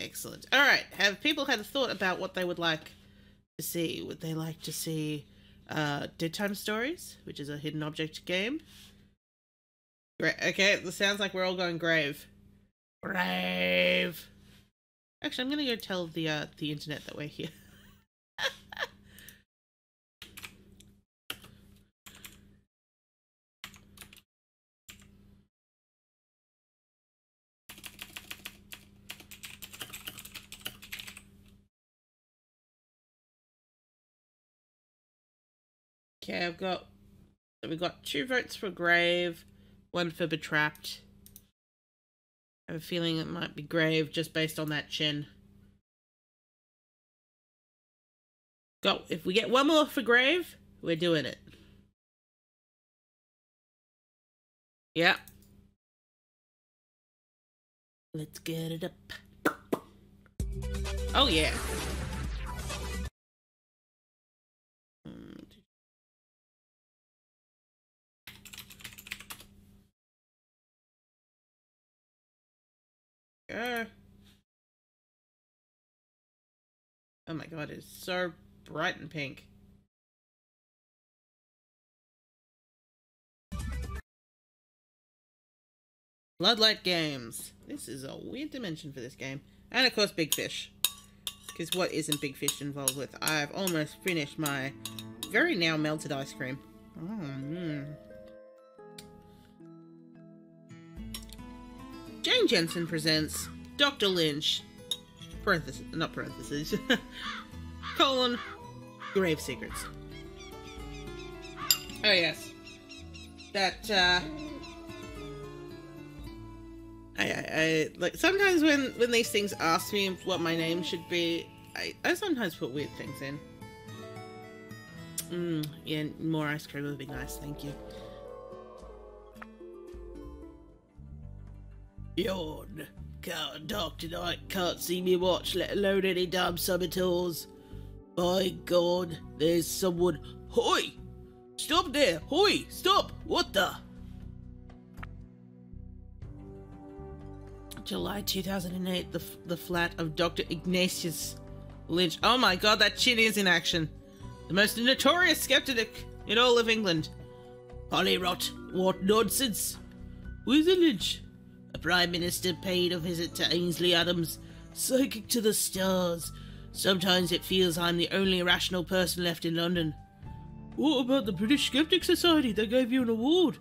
Excellent. All right. Have people had a thought about what they would like to see? Would they like to see uh, Dead Time Stories, which is a hidden object game? Great. Okay, it sounds like we're all going grave. Grave. Actually, I'm gonna go tell the uh, the internet that we're here. Okay, I've got so we've got two votes for Grave, one for Betrapped. I have a feeling it might be Grave just based on that chin. Go. If we get one more for Grave, we're doing it. Yeah. Let's get it up. Oh, yeah. Uh, oh my god, it's so bright and pink. Bloodlight Games. This is a weird dimension for this game. And of course, Big Fish. Because what isn't Big Fish involved with? I've almost finished my very now melted ice cream. Oh, mm. Jane Jensen presents Dr. Lynch, parenthesis, not parentheses, colon, Grave Secrets. Oh yes. That, uh... I, I, I, like, sometimes when, when these things ask me what my name should be, I, I sometimes put weird things in. Mmm, yeah, more ice cream would be nice, thank you. Yawn. Can't talk tonight, can't see me watch, let alone any damn saboteurs. By God, there's someone. Hoi! Stop there! Hoi! Stop! What the? July 2008, the, the flat of Dr. Ignatius Lynch. Oh my god, that chin is in action. The most notorious skeptic in all of England. Hollyrot, what nonsense. Where's the Lynch? The Prime Minister paid a visit to Ainsley Adams, psychic to the stars. Sometimes it feels I'm the only rational person left in London. What about the British Skeptic Society? They gave you an award.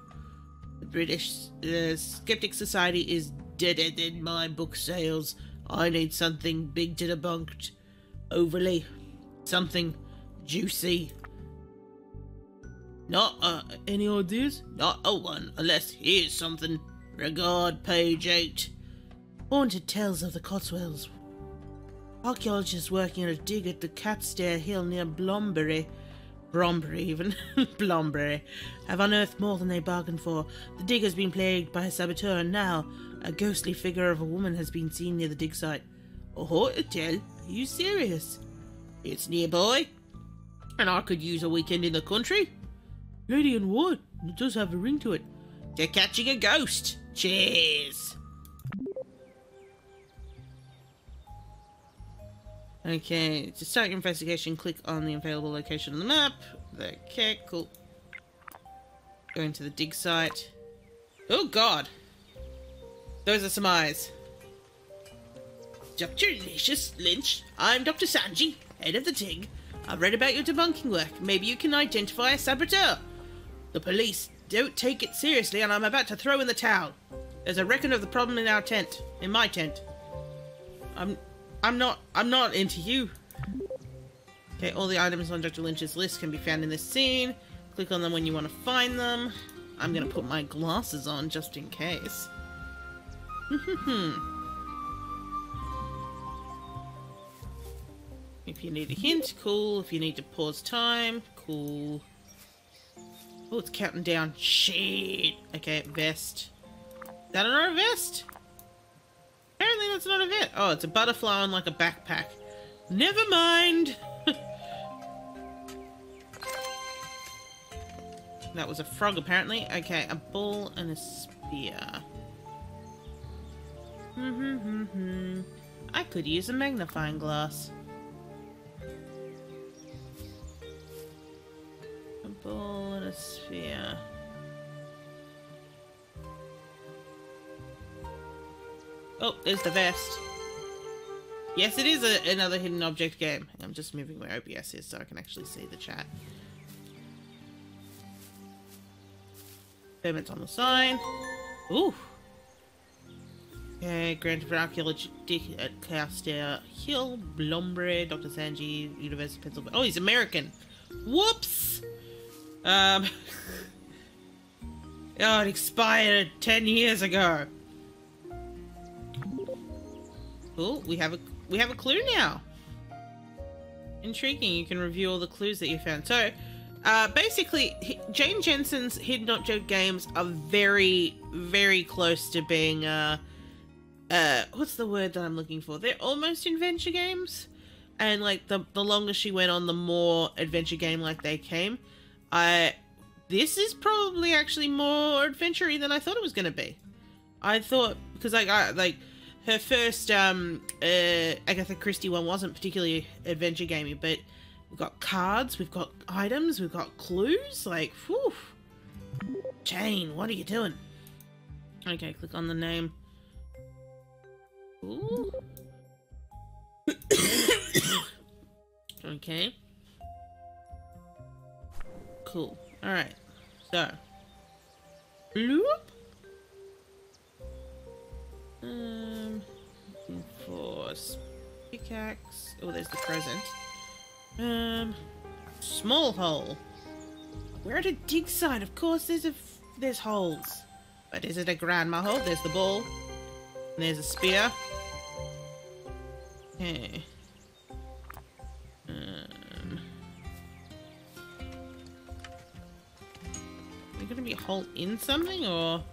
The British uh, Skeptic Society is deader than my book sales. I need something big to debunk. Overly. Something juicy. Not uh, any ideas? Not a one, unless here's something. Regard page 8. Haunted Tales of the Cotswolds. Archaeologists working on a dig at the Catstair Hill near Blombury, Brombury even, Blombury, have unearthed more than they bargained for. The dig has been plagued by a saboteur and now a ghostly figure of a woman has been seen near the dig site. A haunted tale? Are you serious? It's nearby. And I could use a weekend in the country. Lady in White. It does have a ring to it. They're catching a ghost. Cheers. Okay, to start your investigation, click on the available location on the map. Okay, cool. Going to the dig site. Oh god! Those are some eyes. Dr. Ignatius Lynch, I'm Dr. Sanji, head of the dig. I've read about your debunking work. Maybe you can identify a saboteur. The police don't take it seriously and I'm about to throw in the towel. There's a record of the problem in our tent. In my tent. I'm I'm not I'm not into you. Okay, all the items on Dr. Lynch's list can be found in this scene. Click on them when you want to find them. I'm gonna put my glasses on just in case. if you need a hint, cool. If you need to pause time, cool. Oh, it's counting down. Shit. Okay, vest. Is that another vest? Apparently that's not a vest. Oh, it's a butterfly on like a backpack. Never mind. that was a frog apparently. Okay, a ball and a spear. Mm-hmm, mm-hmm. I could use a magnifying glass. Ball and a sphere. Oh, there's the vest. Yes, it is a, another hidden object game. I'm just moving where OBS is so I can actually see the chat. Permits on the sign. Ooh. Okay, Grant Archaeology at Castia Hill, Blombre, Dr. Sanji, University of Pennsylvania. Oh, he's American. Whoops! Um. oh, it expired 10 years ago. Oh, we have a we have a clue now. Intriguing. You can review all the clues that you found. So, uh, basically, Jane Jensen's hidden object games are very, very close to being, uh, uh, what's the word that I'm looking for? They're almost adventure games. And, like, the, the longer she went on, the more adventure game like they came. I, this is probably actually more adventure than I thought it was going to be. I thought, because, like, I, like, her first um, uh, Agatha Christie one wasn't particularly adventure gamey, but we've got cards, we've got items, we've got clues. Like, whew. Jane, what are you doing? Okay, click on the name. Ooh. okay. Cool. Alright. So. Bloop. Um, for pickaxe. Oh, there's the present. Um, small hole. Where to dig site? Of course, there's a there's holes. But is it a grandma hole? There's the ball. And there's a spear. Okay. Hole in something or?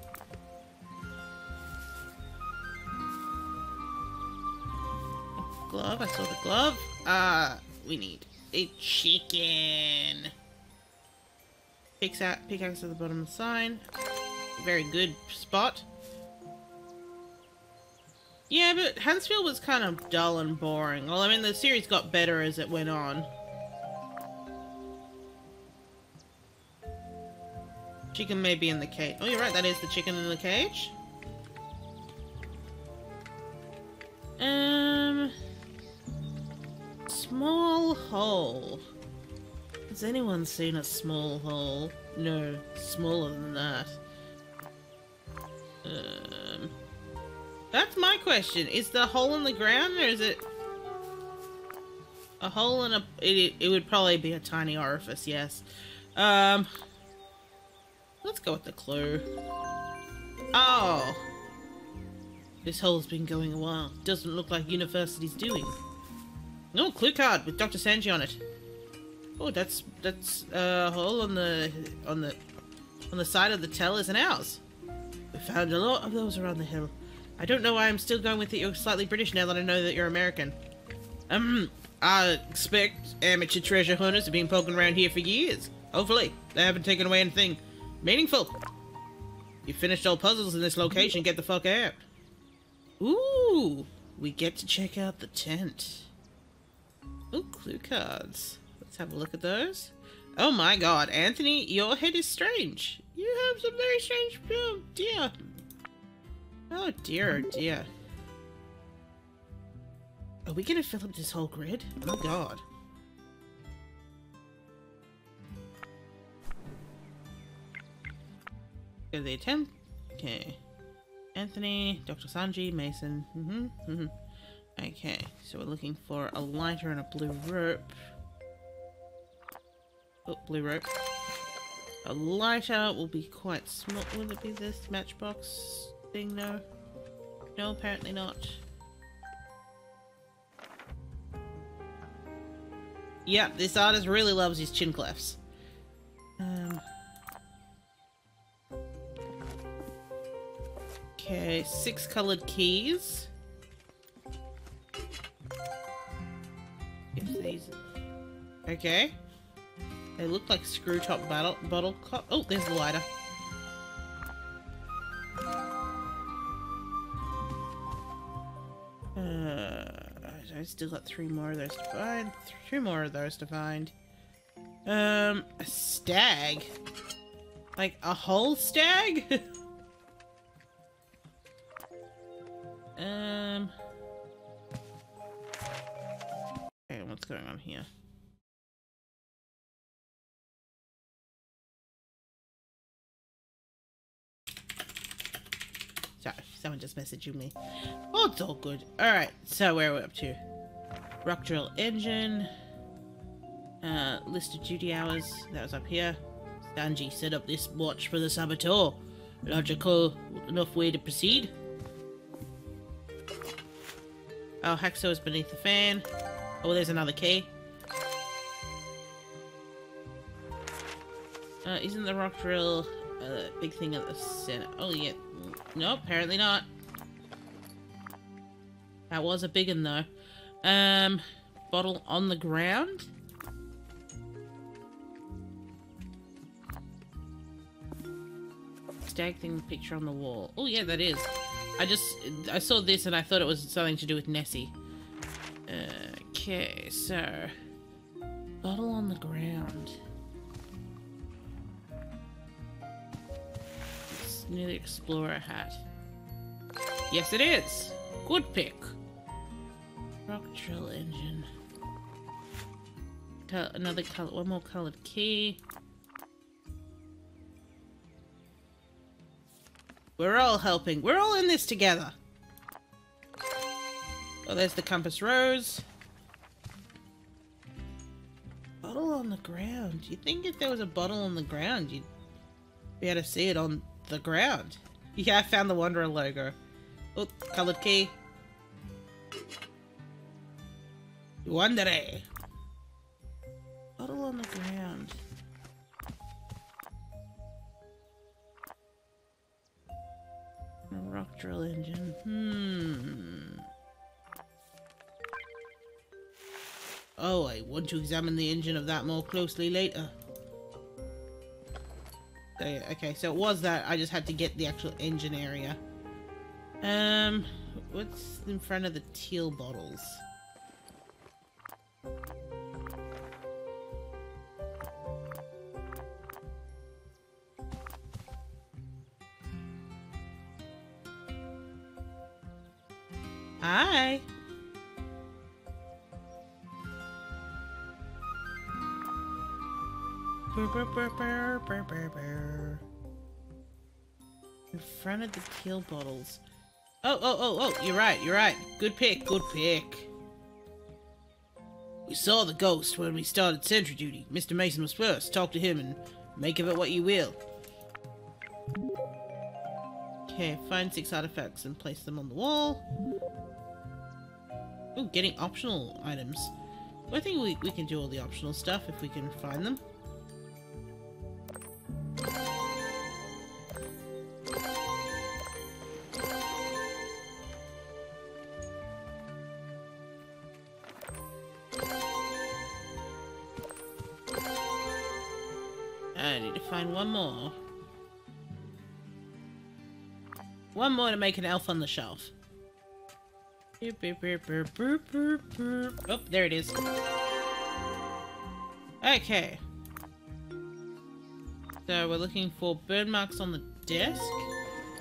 glove. I saw the glove. Ah, uh, we need a chicken. Pickaxe, pickaxe at the bottom of the sign. Very good spot. Yeah, but Huntsville was kind of dull and boring. Well, I mean, the series got better as it went on. Chicken may be in the cage. Oh, you're right, that is the chicken in the cage. Um... Small hole. Has anyone seen a small hole? No, smaller than that. Um, that's my question. Is the hole in the ground or is it a hole in a... It, it would probably be a tiny orifice, yes. Um, let's go with the clue. Oh. This hole's been going a while. Doesn't look like university's doing. No, clue card with Dr. Sanji on it. Oh, that's that's a hole on the on the on the side of the tell isn't ours. We found a lot of those around the hill. I don't know why I'm still going with it. You're slightly British now that I know that you're American. Um, I expect amateur treasure hunters have been poking around here for years. Hopefully, they haven't taken away anything meaningful. You finished all puzzles in this location. Get the fuck out. Ooh, we get to check out the tent. Oh, clue cards. Let's have a look at those. Oh my god, Anthony, your head is strange. You have some very strange... Um, oh dear. Oh dear, oh dear. Are we gonna fill up this whole grid? Oh my god. Go to the attempt. Okay. Anthony, Dr. Sanji, Mason. Mm-hmm. Mm-hmm. Okay, so we're looking for a lighter and a blue rope. Oh, blue rope. A lighter will be quite small. Will it be this matchbox thing? No. No, apparently not. Yep, this artist really loves his chin clefs. Um. Okay, six colored keys. these. Okay. They look like screw top bottle bottle Oh, there's the lighter. Uh, I still got three more of those to find. Three more of those to find. Um, a stag? Like a whole stag? um. Okay, what's going on here? Sorry, someone just messaged me. Oh, it's all good. Alright, so where are we up to? Rock drill engine. Uh, list of duty hours. That was up here. Sanji set up this watch for the saboteur. Logical enough way to proceed. Oh, Haxo is beneath the fan. Oh, there's another key. Uh, isn't the rock drill a big thing at the center? Oh, yeah. No, apparently not. That was a big one, though. Um, bottle on the ground? Stag thing picture on the wall. Oh, yeah, that is. I just, I saw this and I thought it was something to do with Nessie. Okay, so... Bottle on the ground. It's near the Explorer hat. Yes, it is! Good pick. Rock drill engine. another color, one more colored key. We're all helping. We're all in this together. Oh, there's the compass rose. Bottle on the ground. You think if there was a bottle on the ground, you'd be able to see it on the ground? Yeah, I found the Wanderer logo. Oh, colored key. Wanderer. Bottle on the ground. Rock drill engine. Hmm. Oh, I want to examine the engine of that more closely later. Okay, so it was that. I just had to get the actual engine area. Um, what's in front of the teal bottles? Front of the teal bottles. Oh, oh, oh, oh, you're right, you're right. Good pick, good pick. We saw the ghost when we started sentry duty. Mr. Mason was first. Talk to him and make of it what you will. Okay, find six artifacts and place them on the wall. Oh, getting optional items. I think we, we can do all the optional stuff if we can find them. One more to make an elf on the shelf. Oh, there it is. Okay. So we're looking for burn marks on the desk.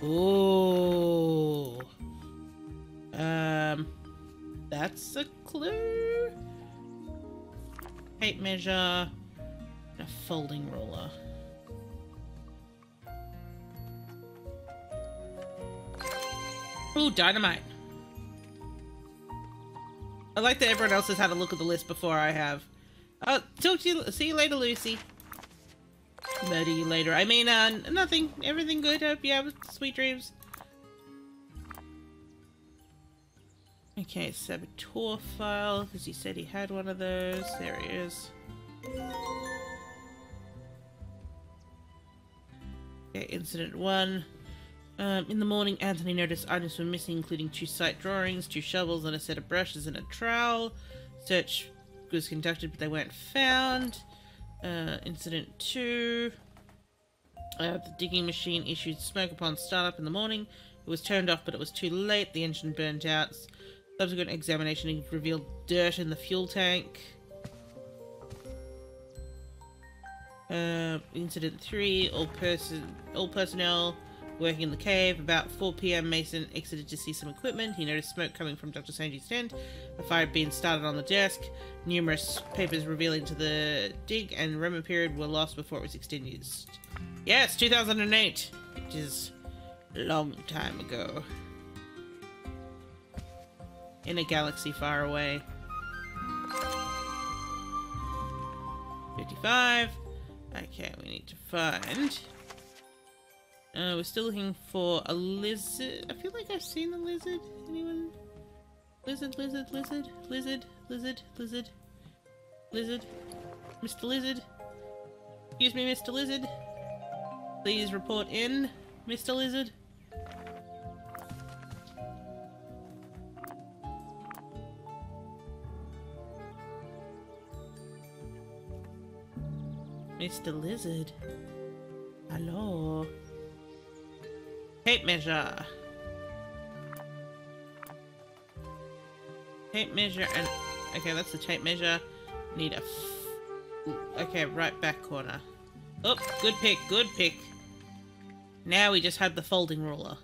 Ooh. Um, that's a clue. Tape measure. A folding ruler. Ooh, dynamite. I like that everyone else has had a look at the list before I have. Uh, talk to you, see you later, Lucy. Murder you later. I mean, uh, nothing. Everything good. Hope you have sweet dreams. Okay, saboteur file, because he said he had one of those. There he is. Okay, incident one. Um, in the morning, Anthony noticed items were missing, including two site drawings, two shovels, and a set of brushes and a trowel. Search was conducted, but they weren't found. Uh, incident 2. Uh, the digging machine issued smoke upon startup in the morning. It was turned off, but it was too late. The engine burned out. Subsequent examination revealed dirt in the fuel tank. Uh, incident three: All person, all personnel working in the cave. About 4 p.m., Mason exited to see some equipment. He noticed smoke coming from Dr. Sanji's tent. A fire had been started on the desk. Numerous papers revealing to the dig and Roman period were lost before it was extinguished. Yes, 2008, which is a long time ago. In a galaxy far away. 55. Okay, we need to find... Uh, we're still looking for a lizard. I feel like I've seen a lizard. Anyone? Lizard, lizard, lizard, lizard, lizard, lizard, lizard. Mr. Lizard. Excuse me, Mr. Lizard. Please report in, Mr. Lizard. Mr. Lizard. Hello. Tape measure. Tape measure and... Okay, that's the tape measure. Need a... okay, right back corner. Oh, good pick, good pick. Now we just have the folding ruler.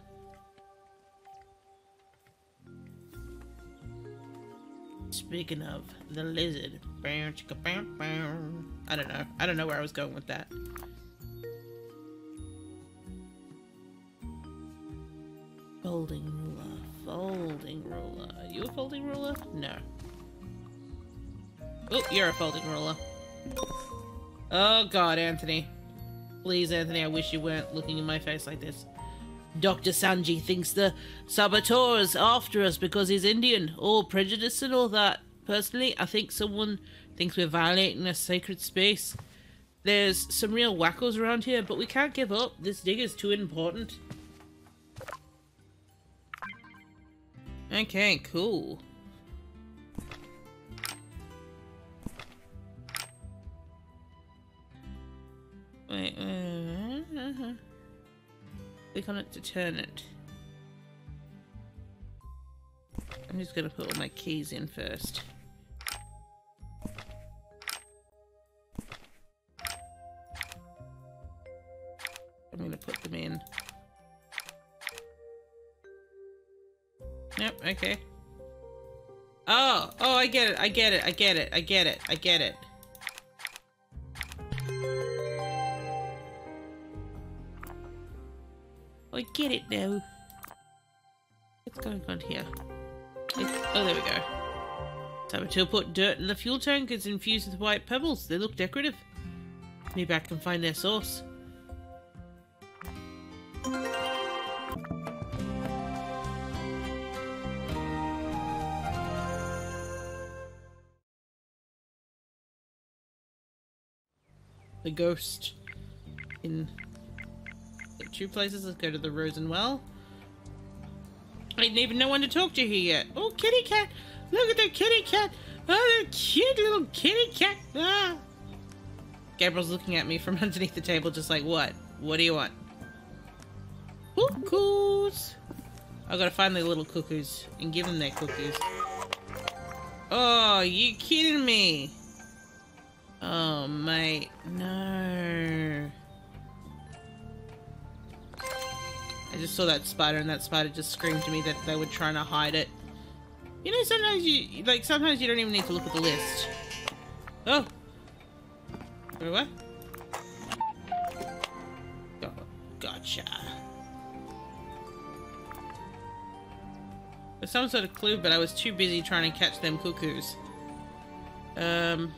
Speaking of the lizard, I don't know. I don't know where I was going with that. No. Oh, you're a folding ruler. Oh god, Anthony. Please, Anthony, I wish you weren't looking in my face like this. Dr. Sanji thinks the saboteur's after us because he's Indian. All prejudice and all that. Personally, I think someone thinks we're violating a sacred space. There's some real wackos around here, but we can't give up. This dig is too important. Okay, cool. Wait, click on it to turn it. I'm just gonna put all my keys in first. I'm gonna put them in. Yep, okay. Oh, oh, I get it, I get it, I get it, I get it, I get it. I get it now. What's going on here? It's, oh, there we go. Saboteur put dirt in the fuel tank. It's infused with white pebbles. They look decorative. Maybe I can find their source. the ghost in two places. Let's go to the Rosenwell. I didn't even know when to talk to here yet. Oh, kitty cat! Look at the kitty cat! Oh, the cute little kitty cat! Ah! Gabriel's looking at me from underneath the table just like, what? What do you want? Cuckoos! I gotta find the little cuckoos and give them their cookies. Oh, you kidding me? Oh, mate. No. Just saw that spider and that spider just screamed to me that they were trying to hide it. You know, sometimes you, like, sometimes you don't even need to look at the list. Oh. Wait, what? Oh, gotcha. There's some sort of clue, but I was too busy trying to catch them cuckoos. Um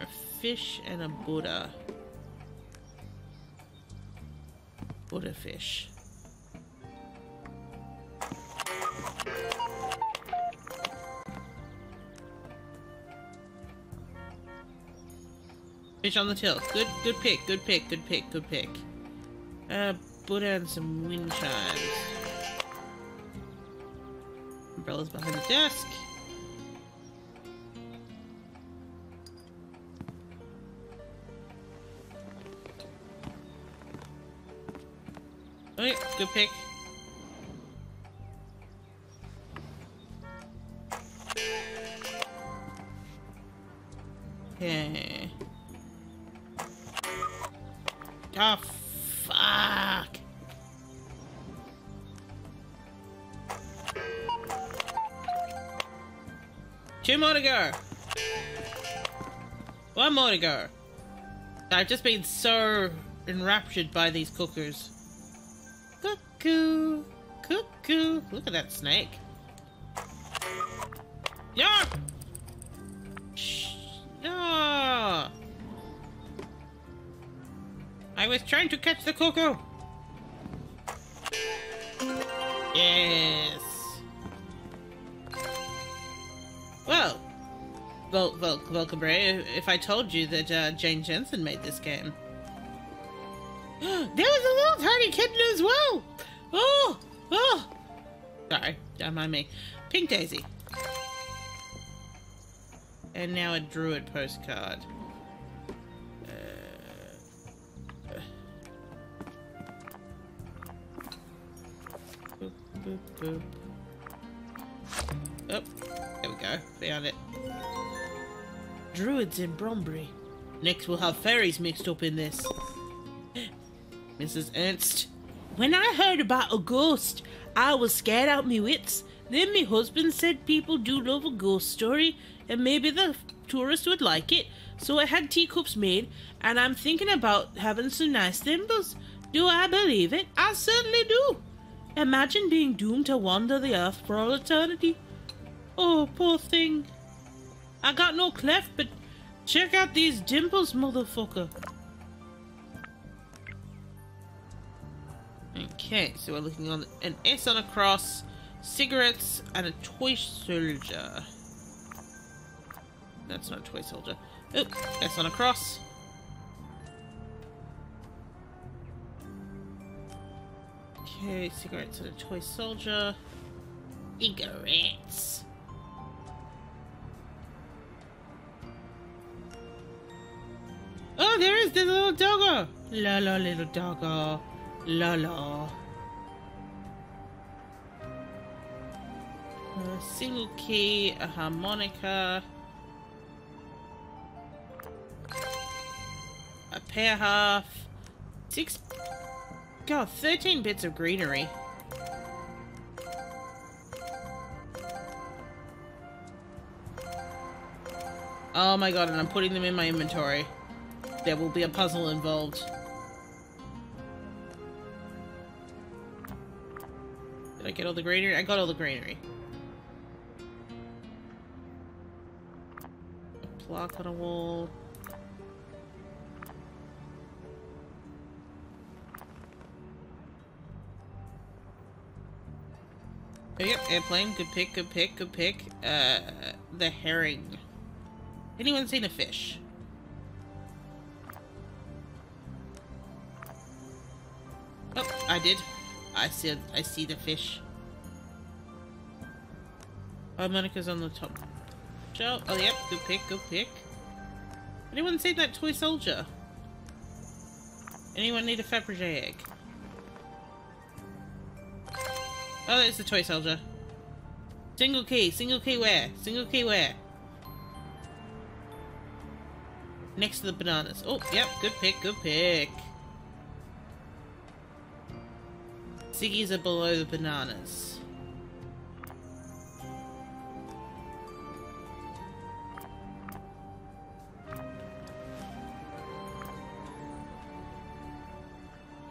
a fish and a Buddha. Buddha fish. Fish on the tail. Good, good pick, good pick, good pick, good pick. Uh, Buddha and some wind chimes. Umbrellas behind the desk. Okay, good pick. One more to go. I've just been so enraptured by these cookers. Cuckoo! Cuckoo! Look at that snake. Yeah! Shh! No! I was trying to catch the cuckoo! Volcabre, if I told you that uh, Jane Jensen made this game. there was a little tiny kitten as well! Oh! Oh! Sorry, don't mind me. Pink Daisy. And now a druid postcard. Uh, boop, boop. Oh, there we go. Found it. Druids in Brombury. Next we'll have fairies mixed up in this. Mrs. Ernst. When I heard about a ghost, I was scared out me wits. Then me husband said people do love a ghost story, and maybe the tourists would like it. So I had teacups made, and I'm thinking about having some nice thimbles. Do I believe it? I certainly do. Imagine being doomed to wander the earth for all eternity. Oh, poor thing. I got no cleft, but check out these dimples, motherfucker. Okay, so we're looking on an S on a cross, cigarettes, and a toy soldier. That's not a toy soldier. Oop, S on a cross. Okay, cigarettes and a toy soldier. Cigarettes. Oh, there is the little doggo. La la, little doggo. La la. A single key, a harmonica. A pear half. Six. God, 13 bits of greenery. Oh my god, and I'm putting them in my inventory. There will be a puzzle involved. Did I get all the greenery? I got all the greenery. A plaque on a wall. Oh, yep, airplane. Good pick, good pick, good pick. Uh, the herring. Anyone seen a fish? I did. I see. I see the fish. Oh, Monica's on the top. Oh, yep. Good pick. Good pick. Anyone seen that toy soldier? Anyone need a Fabergé egg? Oh, there's the toy soldier. Single key. Single key where? Single key where? Next to the bananas. Oh, yep. Good pick. Good pick. Ziggy's are below the bananas.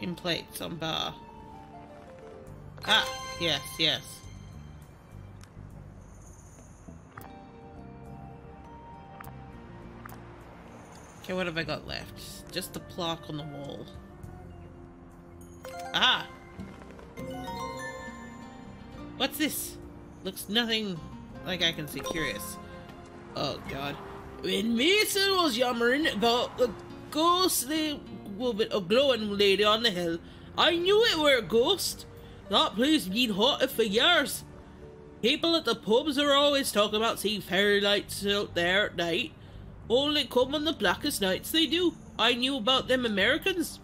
In plates on bar. Ah, yes, yes. Okay, what have I got left? Just the plaque on the wall. Ah! What's this? Looks nothing like I can see. Curious. Oh, God. When Mason was yammering about the ghostly woman, a glowing lady on the hill, I knew it were a ghost. That place been haunted for years. People at the pubs are always talking about seeing fairy lights out there at night. Only come on the blackest nights they do. I knew about them Americans.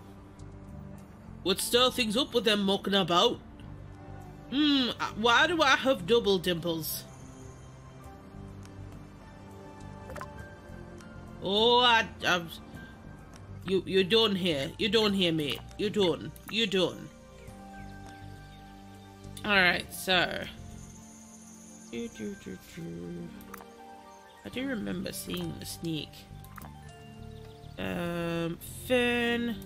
What stir things up with them mucking about? Hmm, why do I have double dimples? Oh, I, I'm... You, you're done here. You're done here, mate. You're done. You're done. Alright, so... I do remember seeing the sneak. Um, Fern.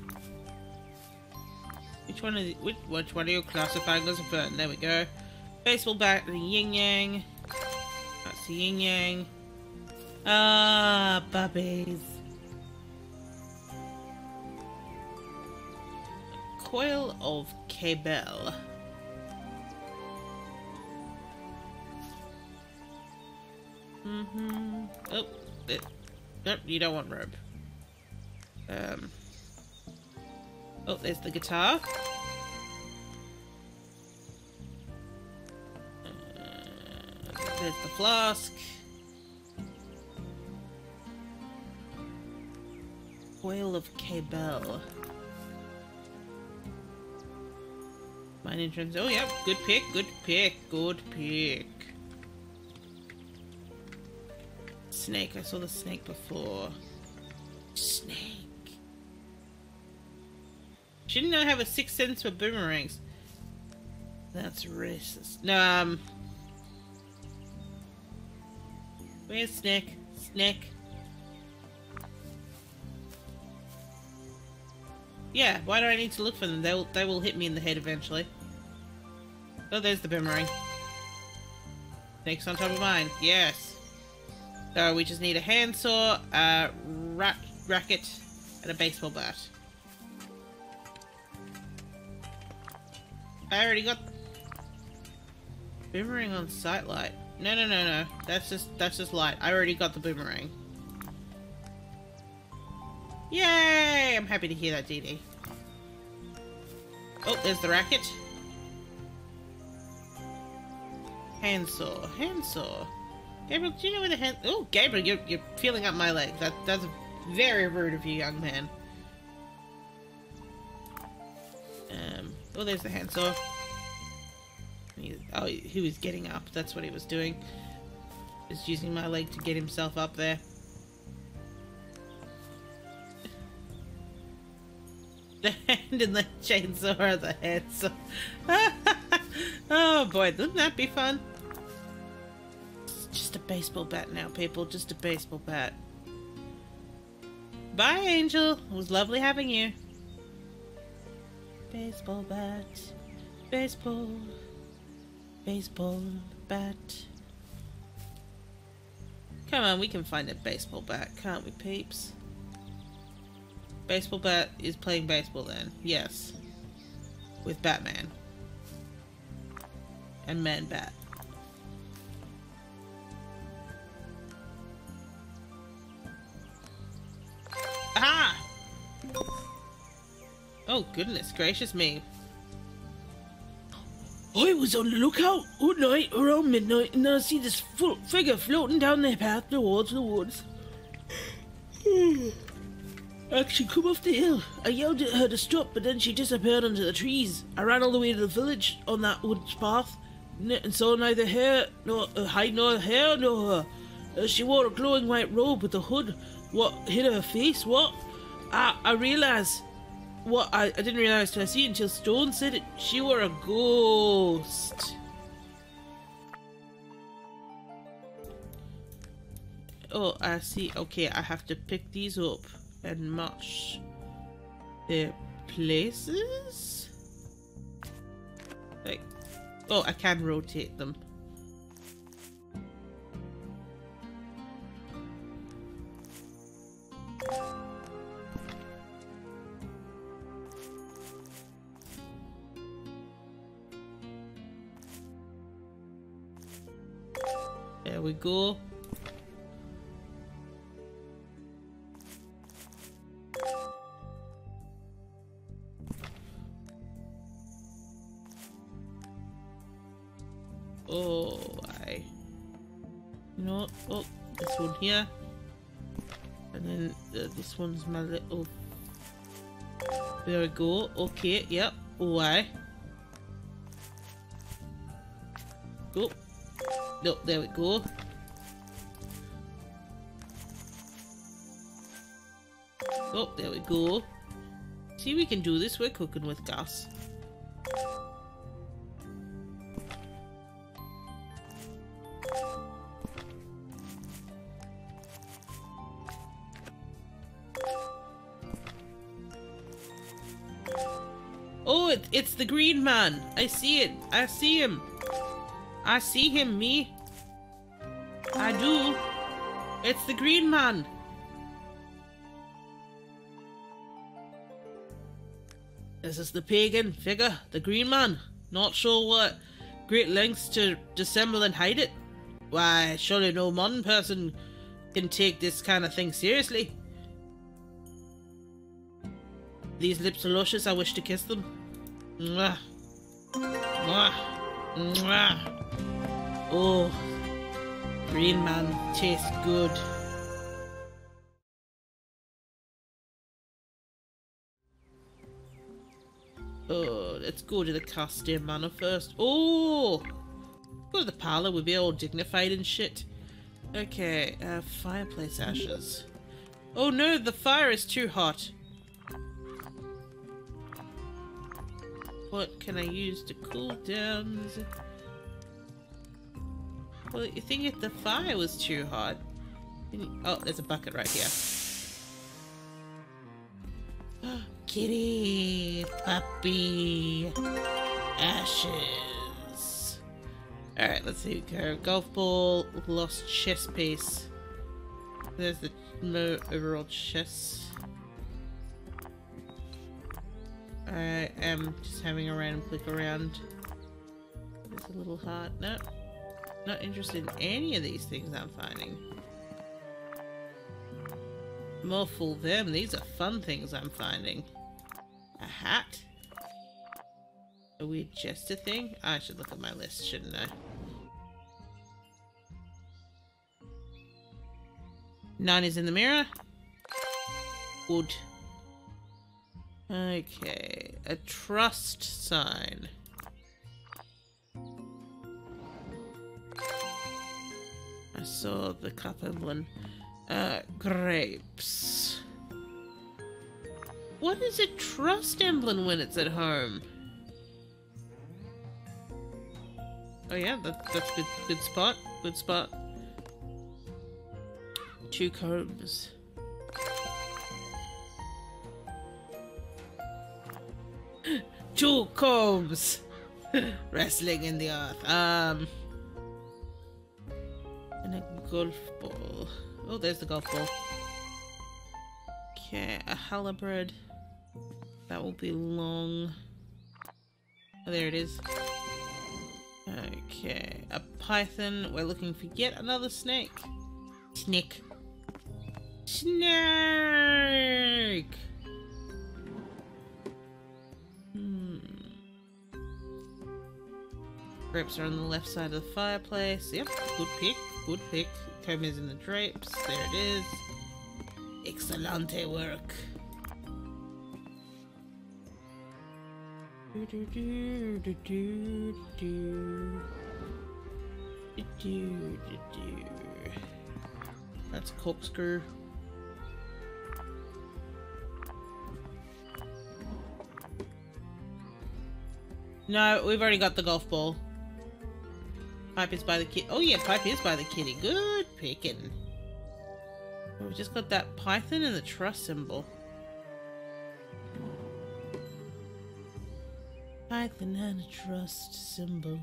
Which one is which, which one are you classifying as Fern? There we go. Baseball bat, the yin yang. That's the yin yang. Ah, puppies. Coil of cable. Mm-hmm. Oh, it, nope, you don't want rope. Um. Oh, there's the guitar. Uh, there's the flask. Oil of cable. Mine entrance. Oh, yeah, good pick, good pick, good pick. snake. I saw the snake before. Snake. Shouldn't I have a sixth sense for boomerangs? That's racist. No, um... Where's Snake? Snake? Yeah, why do I need to look for them? They will, they will hit me in the head eventually. Oh, there's the boomerang. Snake's on top of mine. Yes. So we just need a handsaw, a ra racket, and a baseball bat. I already got boomerang on sight light. No, no, no, no. That's just that's just light. I already got the boomerang. Yay! I'm happy to hear that, DD. Oh, there's the racket. Handsaw, handsaw. Gabriel, do you know where the hand? Oh, Gabriel, you're you're feeling up my leg. That that's very rude of you, young man. Um. Oh, there's the handsaw. He, oh, he was getting up. That's what he was doing. Just using my leg to get himself up there. The hand and the chainsaw are the handsaw. oh boy, wouldn't that be fun? Just a baseball bat now, people. Just a baseball bat. Bye, Angel. It was lovely having you. Baseball bat. Baseball. Baseball bat. Come on, we can find a baseball bat, can't we, peeps? Baseball bat is playing baseball then. Yes. With Batman. And Man Bat. Oh, goodness gracious me. I was on the lookout all night around midnight and I see this figure floating down the path towards the woods. Actually, come off the hill. I yelled at her to stop, but then she disappeared under the trees. I ran all the way to the village on that woods path and saw neither hair, nor uh, hide, nor hair, nor her. Uh, she wore a glowing white robe with a hood. What hid her face? What? I I realize what I, I didn't realize till I see it until Stone said it. She were a ghost. Oh, I see. Okay, I have to pick these up and match their places. Like, oh, I can rotate them. We go. Oh, I. You know, oh, this one here. And then uh, this one's my little. There we go. Okay, yep. Oh, I. Go. No, there we go. Oh, there we go. See, we can do this. We're cooking with gas. Oh, it, it's the green man. I see it. I see him. I see him, me. I do. It's the green man. This is the pagan figure, the green man. Not sure what great lengths to dissemble and hide it. Why, surely no modern person can take this kind of thing seriously. These lips are luscious, I wish to kiss them. Mwah. Mwah. Mwah. Oh, green man tastes good. Oh, let's go to the Castor Manor first. Oh! Go to the parlor, we'll be all dignified and shit. Okay, uh, fireplace ashes. Oh no, the fire is too hot. What can I use to cool down? Well, you think if the fire was too hot? Oh, there's a bucket right here. Kitty, puppy, ashes. Alright, let's see. Go. Golf ball, lost chess piece. There's the overall chess. I am just having a random click around. There's a little heart. No. Not interested in any of these things I'm finding. More fool them. These are fun things I'm finding. A hat? A weird jester thing? I should look at my list, shouldn't I? Nine is in the mirror. Wood. Okay, a trust sign. I saw the cup emblem. Uh, grapes. What is a trust emblem when it's at home? Oh yeah, that, that's good. Good spot. Good spot. Two combs. Two combs. Wrestling in the earth. Um. And a golf ball. Oh, there's the golf ball. Okay, a halibut. That will be long. Oh, there it is. Okay, a python. We're looking for yet another snake. Snake. Snake! Grapes are on the left side of the fireplace. Yep, good pick, good pick. Comb is in the drapes. There it is. Excellente work. Do, do, do, do, do. Do, do, do, do. That's a corkscrew. No, we've already got the golf ball. Pipe is by the kid. Oh yeah, pipe is by the kitty. Good picking. We've just got that python and the trust symbol. Python and a trust symbol.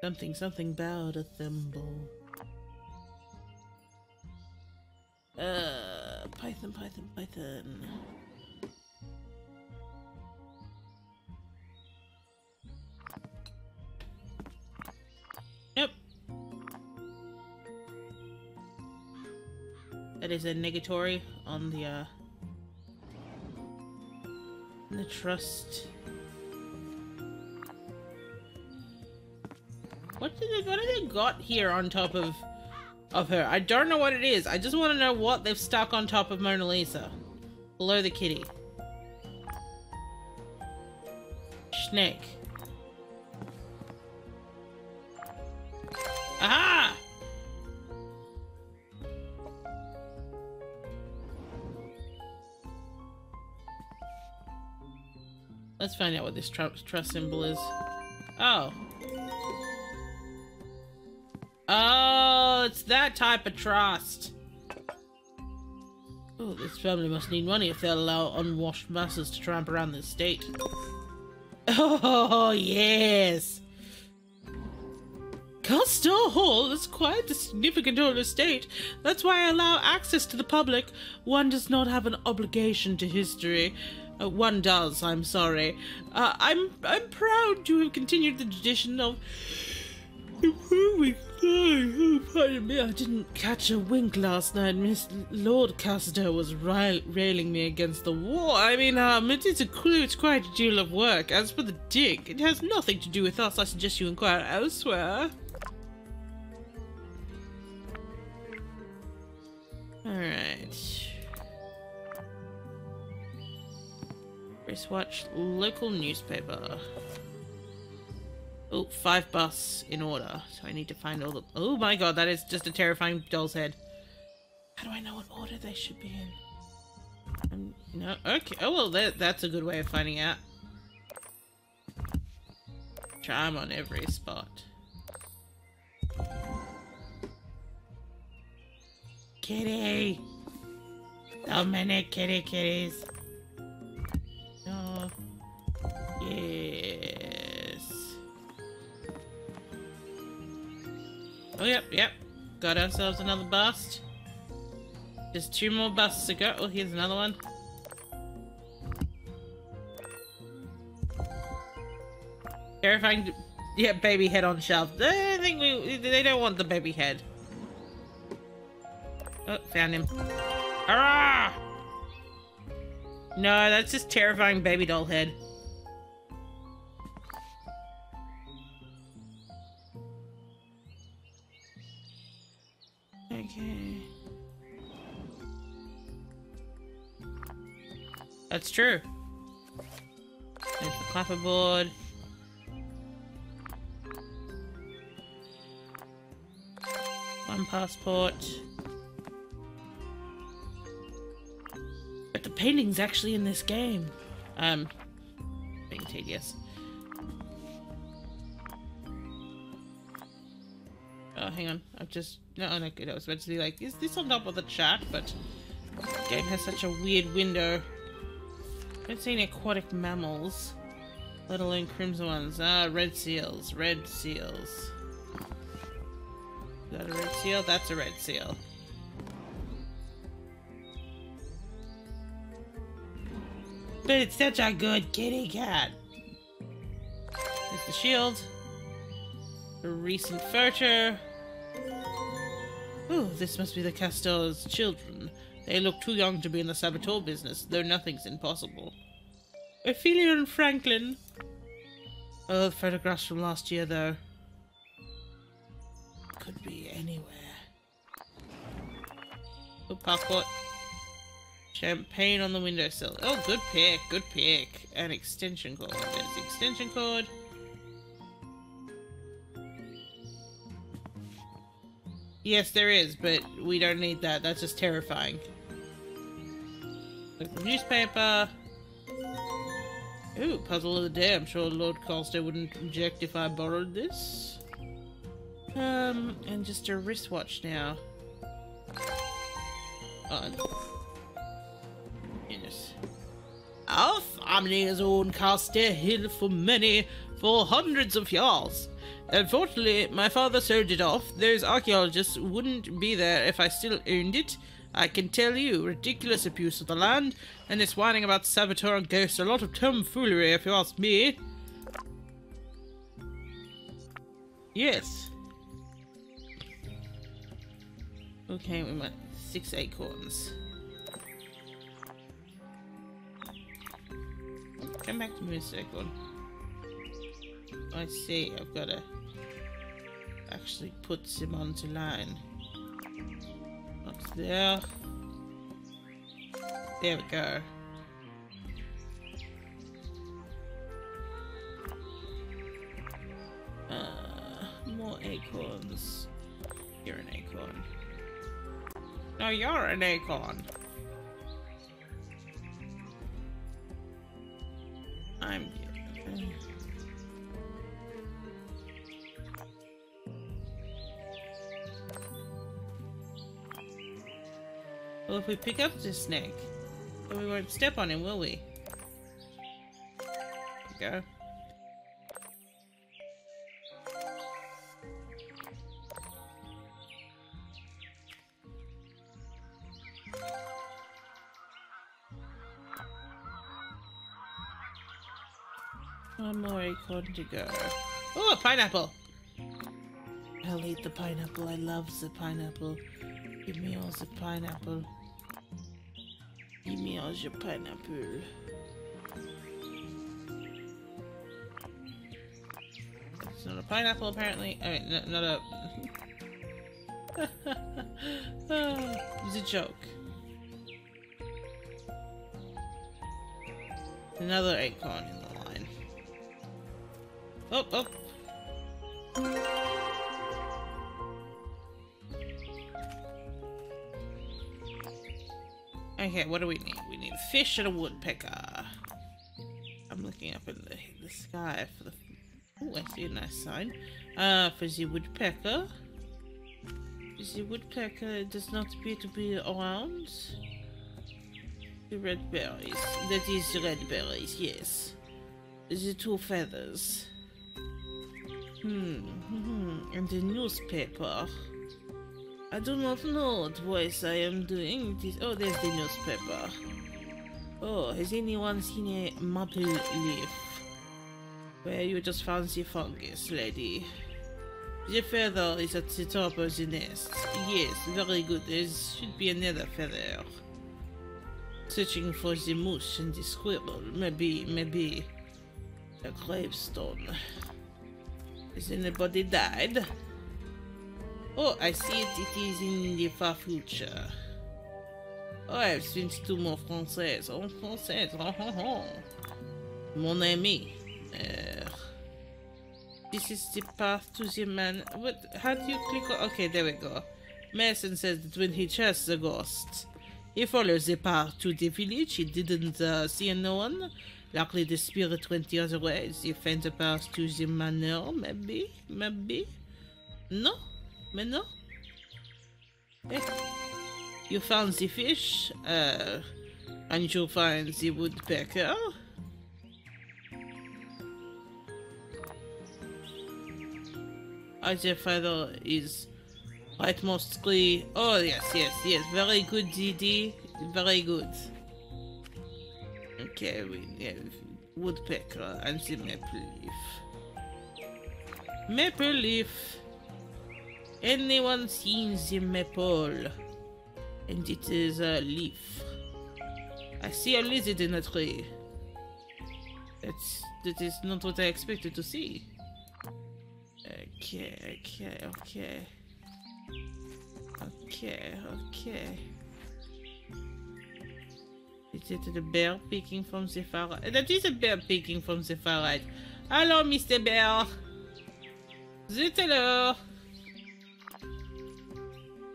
Something, something about a thimble. Uh, python, python, python. That is a negatory on the, uh, the trust. What did they, what have they got here on top of, of her? I don't know what it is. I just want to know what they've stuck on top of Mona Lisa. Below the kitty. Snake. Find out what this tr trust symbol is. Oh. Oh, it's that type of trust. Oh, this family must need money if they'll allow unwashed masses to tramp around the estate. Oh, yes! Castor Hall is quite a significant old estate. That's why I allow access to the public. One does not have an obligation to history. Uh, one does, I'm sorry. Uh, I'm I'm proud to have continued the tradition of improving Oh, pardon me, I didn't catch a wink last night. Miss Lord Castor was railing me against the wall. I mean, um, it is a clue. It's quite a deal of work. As for the dig, it has nothing to do with us. I suggest you inquire elsewhere. Alright. Wristwatch local newspaper. Oh, five busts in order. So I need to find all the... Oh my god, that is just a terrifying doll's head. How do I know what order they should be in? Um, no, okay. Oh, well, that, that's a good way of finding out. Charm on every spot. Kitty! So many kitty kitties. Yeah. Oh, yep, yep. Got ourselves another bust. There's two more busts to go. Oh, here's another one. Terrifying. Yeah, baby head on shelf. I think we. They don't want the baby head. Oh, found him. Hurrah! No, that's just terrifying baby doll head. That's true. There's the clapperboard. One passport. But the painting's actually in this game. Um, being tedious. Oh, hang on. I've just... No, no, good. I was meant to be like, is this on top of the chat? But the game has such a weird window. I don't see any aquatic mammals. Let alone crimson ones. Ah, red seals. Red seals. Is that a red seal? That's a red seal. But it's such a good kitty cat. There's the shield. A recent photo. Oh, this must be the Castor's children. They look too young to be in the saboteur business, though nothing's impossible. Ophelia and Franklin. Oh, the photographs from last year, though. Could be anywhere. Oh, passport. Champagne on the windowsill. Oh, good pick, good pick. An extension cord. There's the extension cord. Yes, there is, but we don't need that. That's just terrifying. Newspaper. Ooh, puzzle of the day. I'm sure Lord Castor wouldn't object if I borrowed this. Um, and just a wristwatch now. On. Yes. Our family has owned Castor Hill for many, for hundreds of years. Unfortunately, my father sold it off. Those archaeologists wouldn't be there if I still owned it. I can tell you, ridiculous abuse of the land, and this whining about saboteur and ghosts, a lot of tomfoolery if you ask me. Yes. Okay, we want six acorns. Come back to me a second. I see, I've got to actually puts him onto line. There? There we go. Uh, more acorns. You're an acorn. No, you're an acorn. I'm Well, if we pick up the snake, then we won't step on him, will we? There we go. One more acorn to go. Oh, a pineapple! I'll eat the pineapple. I love the pineapple. Give me all the pineapple. All your pineapple. It's not a pineapple, apparently. Mean, not a... it's a joke. Another acorn in the line. Oh, oh. Okay, what do we need? Fish and a woodpecker. I'm looking up in the, the sky for the... Oh, I see a nice sign. Uh, for the woodpecker. The woodpecker does not appear to be around. The red berries. That is the red berries, yes. The two feathers. Hmm, hmm, and the newspaper. I do not know what voice I am doing. This oh, there's the newspaper. Oh, has anyone seen a maple leaf? Where you just found the fungus, lady. The feather is at the top of the nest. Yes, very good. There should be another feather. Searching for the moose and the squirrel. Maybe, maybe a gravestone. Has anybody died? Oh, I see it. It is in the far future. Oh, I've seen two more français. Oh, français. Oh, oh, oh. Mon ami. Uh, this is the path to the man. What? How do you click on? Okay, there we go. Mason says that when he trusts the ghosts, he follows the path to the village. He didn't uh, see no one. Luckily, the spirit went the other way. He found the path to the manor. Maybe, maybe. No, but no. Eh. You found the fish, uh, and you find the woodpecker. As your father is right mostly. Oh yes, yes, yes. Very good, DD. Very good. Okay, we have woodpecker and the maple leaf. Maple leaf. Anyone seen the maple? And it is a leaf. I see a lizard in a tree. That's that is not what I expected to see. Okay, okay, okay. Okay, okay. Is it the bear peeking from the far right? That is a bear peeking from the far right. Hello, Mr. Bear. Zut hello.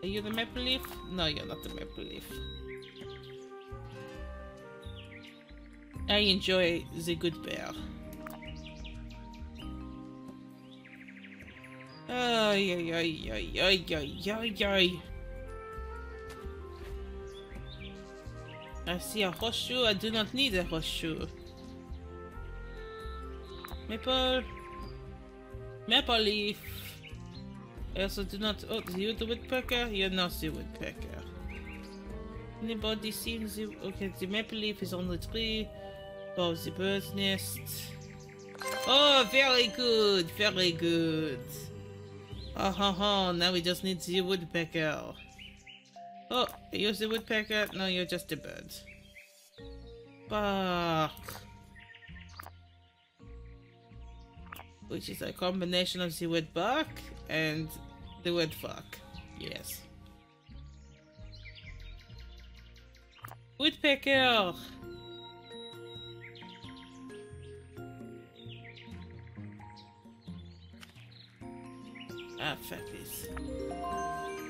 Are you the maple leaf? No, you're not the maple leaf. I enjoy the good bear. Ay. I see a horseshoe. I do not need a horseshoe. Maple. Maple leaf. Also do not. Oh, you the woodpecker? You're not the woodpecker. Anybody seen the. Okay, the maple leaf is on the tree. Above the bird's nest. Oh, very good, very good. Oh, ho, ho, now we just need the woodpecker. Oh, you're the woodpecker? No, you're just a bird. Bark. Which is a combination of the word bark and the word fuck. Yes. Woodpecker! Ah, fuck this.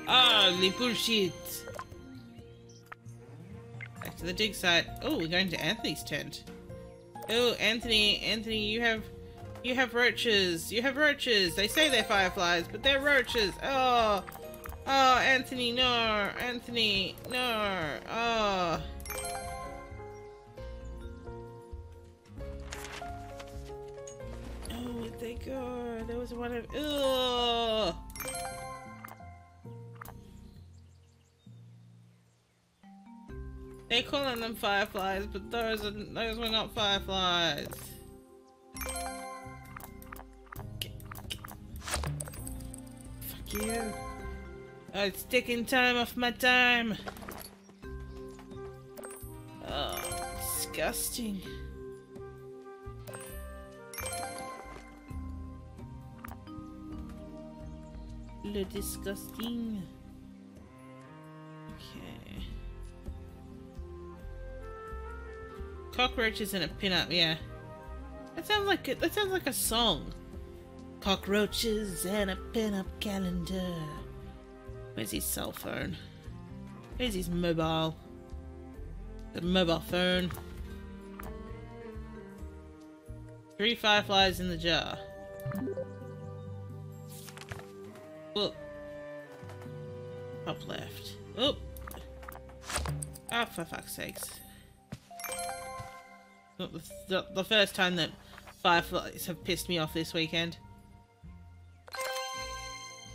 Ah, the bullshit! Back to the dig site. Oh, we're going to Anthony's tent. Oh, Anthony, Anthony, you have, you have roaches. You have roaches. They say they're fireflies, but they're roaches. Oh, Oh, Anthony, no. Anthony, no. Oh. Oh, where'd they go? There was one of. Ugh. They're calling them fireflies, but those are those were not fireflies. You. Oh, it's taking time off my time. Oh, disgusting. Le disgusting. Okay. Cockroaches in a pinup, yeah. That sounds like a, that sounds like a song. Cockroaches and a pin-up calendar. Where's his cell phone? Where's his mobile? The mobile phone. Three fireflies in the jar. Whoop. Up left. Oop. Ah, for fuck's sakes. Not the, the, the first time that fireflies have pissed me off this weekend.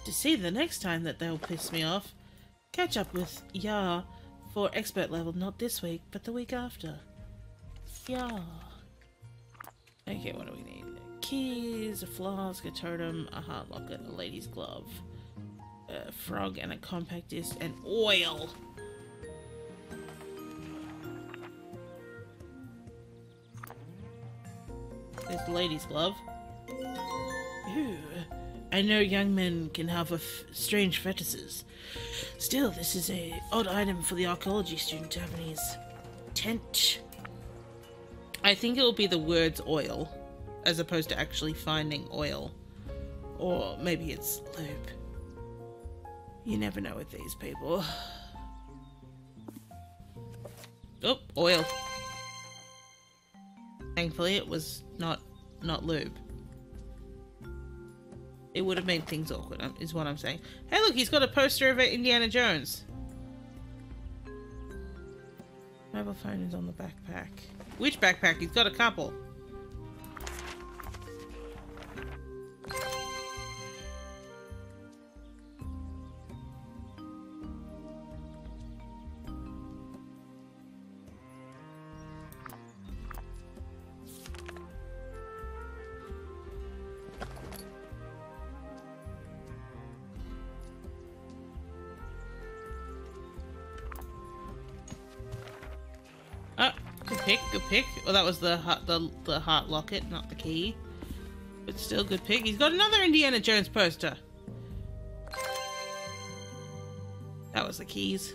To see the next time that they'll piss me off, catch up with Ya for expert level not this week, but the week after. Ya. Okay, what do we need? Keys, a flask, a totem, a heart locket, a lady's glove, a frog and a compact disc, and oil! There's the lady's glove. Ooh. I know young men can have a strange fetishes. Still, this is a odd item for the archaeology student to have in his tent. I think it'll be the words oil, as opposed to actually finding oil. Or maybe it's lube. You never know with these people. Oh, oil. Thankfully, it was not not lube. It would have made things awkward, um, is what I'm saying. Hey, look, he's got a poster of Indiana Jones. Mobile phone is on the backpack. Which backpack? He's got a couple. That was the heart, the the heart locket, not the key. But still, good pick. He's got another Indiana Jones poster. That was the keys.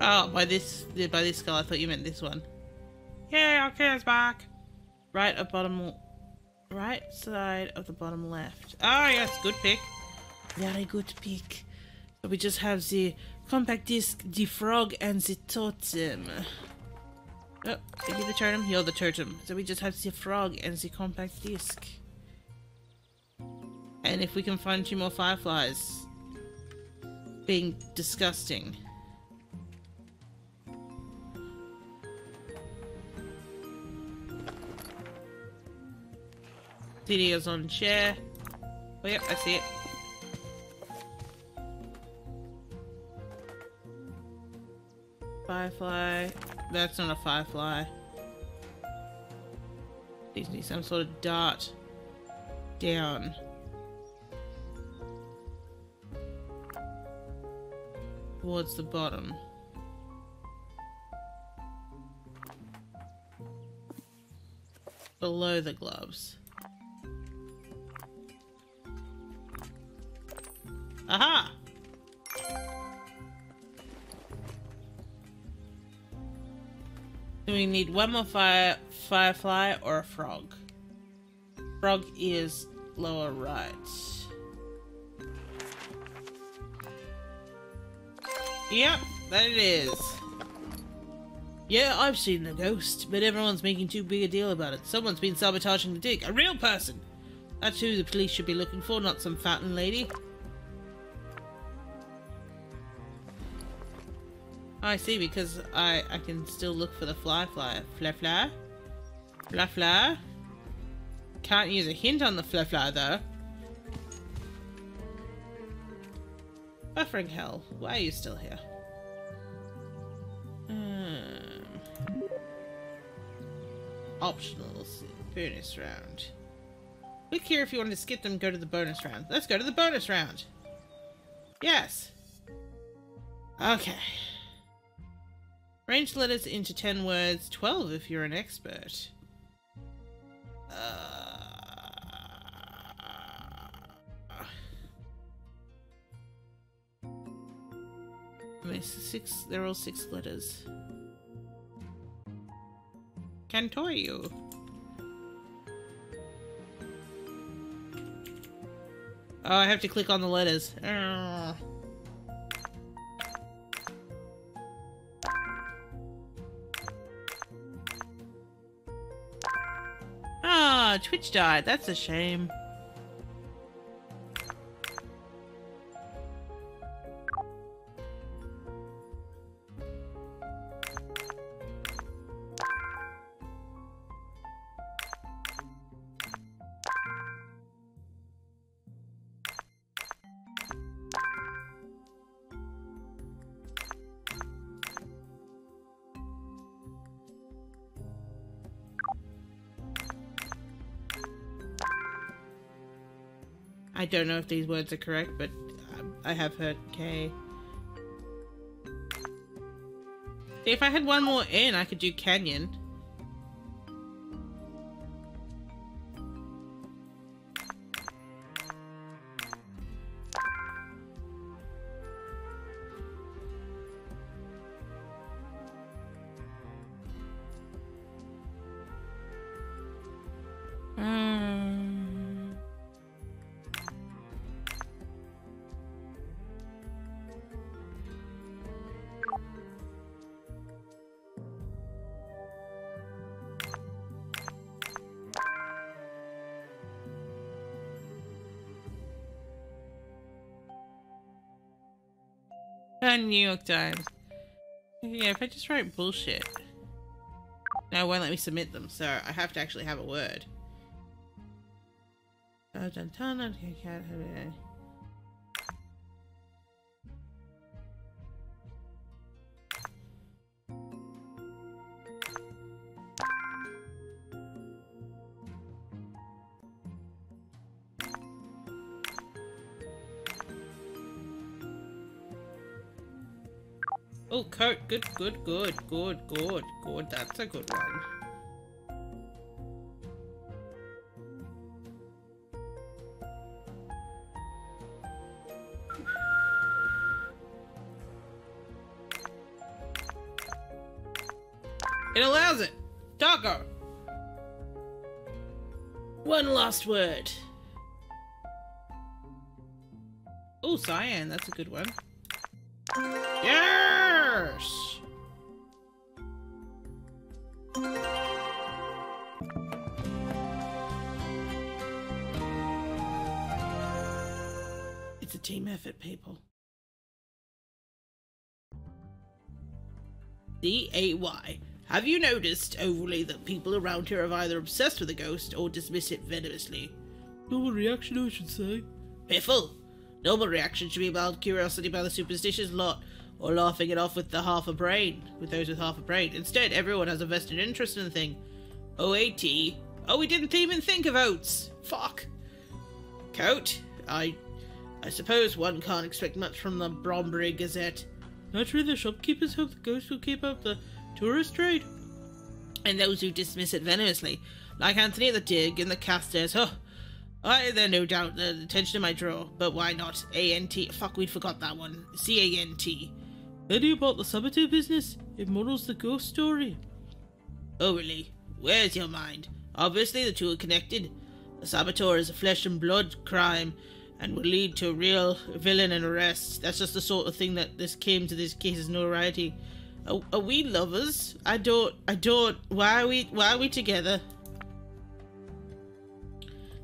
Oh, by this by this skull, I thought you meant this one. Yeah, okay, it's back. Right at bottom, right side of the bottom left. Oh yes, good pick. Very good pick. So we just have the compact disc, the frog, and the totem. Oh, are you the totem? You're the totem. So we just have the frog and the compact disc. And if we can find two more fireflies being disgusting. Videos on chair. Oh yep, I see it. Firefly. That's not a firefly. To be some sort of dart down. Towards the bottom. Below the gloves. We need one more fire, firefly or a frog. Frog is lower right. Yep, that it is. Yeah, I've seen the ghost, but everyone's making too big a deal about it. Someone's been sabotaging the dig. A real person! That's who the police should be looking for, not some fountain lady. I see, because I, I can still look for the fly fly. Fly fly? Can't use a hint on the fly fly, though. Buffering hell, why are you still here? Um, optionals, bonus round. Click here if you want to skip them, go to the bonus round. Let's go to the bonus round. Yes. Okay. Range letters into 10 words, 12 if you're an expert. Uh... Six, they're all six letters. Cantoyu. Oh, I have to click on the letters. Uh. Twitch died. That's a shame. Don't know if these words are correct, but I have heard K. If I had one more in, I could do Canyon. New York Times. Yeah, if I just write bullshit. No, it won't let me submit them, so I have to actually have a word. Coat. Good, good, good, good, good, good. That's a good one. It allows it. Taco. One last word. Oh, cyan. That's a good one. D-A-Y. Have you noticed, overly, that people around here are either obsessed with a ghost or dismiss it venomously? Normal reaction, I should say. Piffle! Normal reaction should be mild curiosity by the superstitious lot, or laughing it off with the half a brain, with those with half a brain. Instead, everyone has a vested interest in the thing. OAT. Oh, we didn't even think of oats! Fuck! Coat? I... I suppose one can't expect much from the Brombury Gazette. Naturally, the shopkeepers hope the ghost will keep up the tourist trade. And those who dismiss it venomously, like Anthony at the Dig and the Castors, huh? I, there no doubt the attention to my drawer, but why not? A-N-T, fuck, we forgot that one. C-A-N-T. Any about the saboteur business? It models the ghost story. Oh, really? Where's your mind? Obviously, the two are connected. The saboteur is a flesh and blood crime and would lead to a real villain and arrest. That's just the sort of thing that this came to this case's notoriety. Are, are we lovers? I don't, I don't. Why are we, why are we together?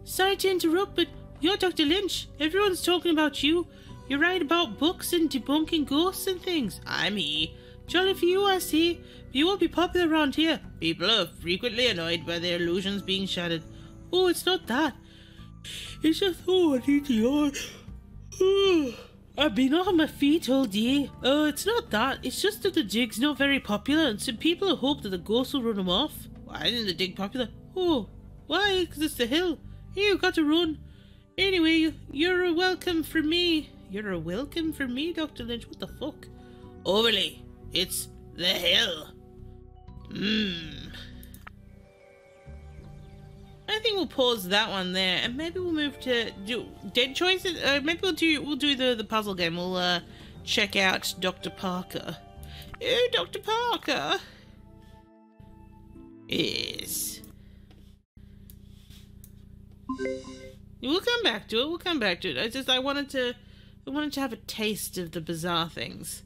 Sorry to interrupt, but you're Dr. Lynch. Everyone's talking about you. You write about books and debunking ghosts and things. I'm he. Jolly for you, I see. You won't be popular around here. People are frequently annoyed by their illusions being shattered. Oh, it's not that. It's just, oh, to yawn. I've been on my feet all day. Oh, it's not that. It's just that the dig's not very popular, and some people hope that the ghost will run them off. Why isn't the dig popular? Oh, why? Because it's the hill. You got to run. Anyway, you're a welcome for me. You're a welcome for me, Dr. Lynch. What the fuck? Overly. It's the hill. Mmm. I think we'll pause that one there, and maybe we'll move to do dead choices. Uh, maybe we'll do we'll do the the puzzle game. We'll uh, check out Dr. Parker. Oh, Dr. Parker. Yes. We'll come back to it. We'll come back to it. I just I wanted to I wanted to have a taste of the bizarre things.